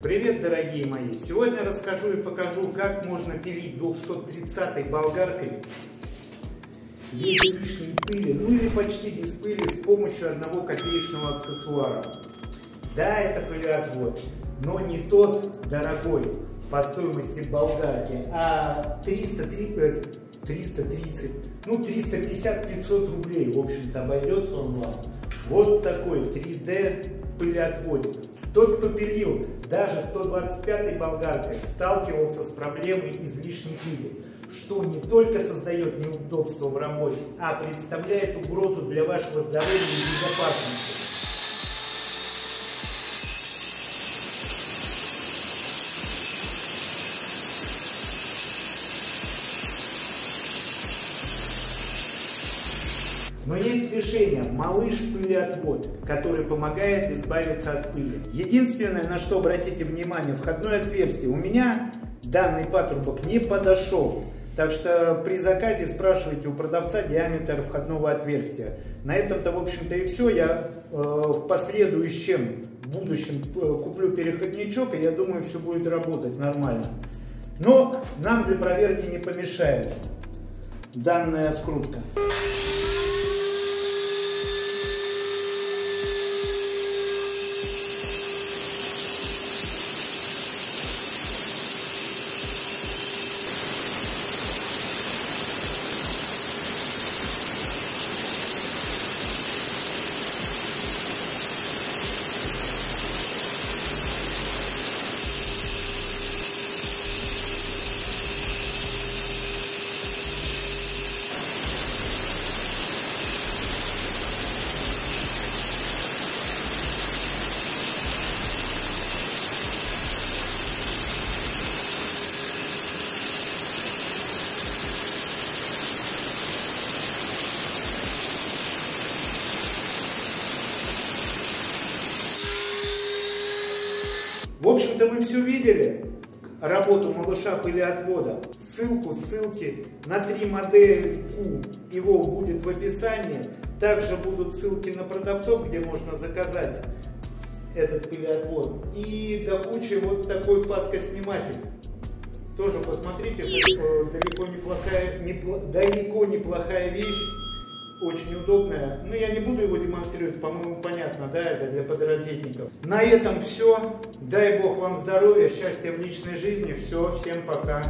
Привет, дорогие мои! Сегодня расскажу и покажу, как можно пилить 230 болгаркой без лишней пыли, ну или почти без пыли с помощью одного копеечного аксессуара. Да, это пылеотвод, но не тот дорогой по стоимости болгарки, а 300, 330, ну 350-500 рублей, в общем-то, обойдется он вам. Вот такой 3D пылеотводит. Тот, кто пилил даже 125-й болгаркой, сталкивался с проблемой излишней пыли, что не только создает неудобства в работе, а представляет угрозу для вашего здоровья и безопасности. Но есть решение малыш пылеотвод, который помогает избавиться от пыли. Единственное, на что обратите внимание, входное отверстие. У меня данный патрубок не подошел. Так что при заказе спрашивайте у продавца диаметр входного отверстия. На этом-то, в общем-то, и все. Я э, в последующем, в будущем э, куплю переходничок, и я думаю, все будет работать нормально. Но нам для проверки не помешает данная скрутка. В общем-то мы все видели работу малыша пылеотвода. Ссылку, ссылки на три модели его будет в описании. Также будут ссылки на продавцов, где можно заказать этот пылеотвод. И до кучи вот такой фаскосниматель. Тоже посмотрите, э, далеко неплохая, не, далеко неплохая вещь очень удобная. Но я не буду его демонстрировать, по-моему, понятно, да, это для подразделников. На этом все. Дай Бог вам здоровья, счастья в личной жизни. Все, всем пока.